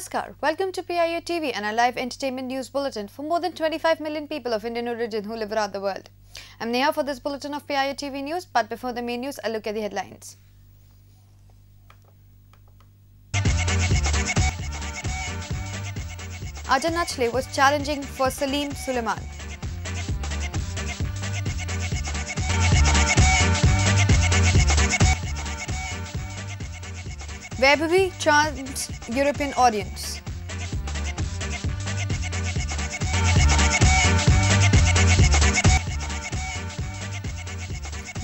Welcome to PIO TV and our live entertainment news bulletin for more than 25 million people of Indian origin who live around the world. I'm Neha for this bulletin of PIO TV news, but before the main news, a look at the headlines. Aaja Nachle was challenging for Salim Suleiman. Vaibhavi charms European audience.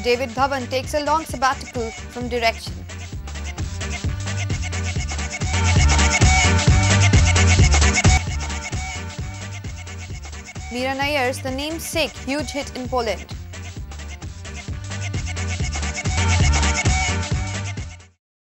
David Dhawan takes a long sabbatical from direction. Mira Nair's The Namesake huge hit in Poland.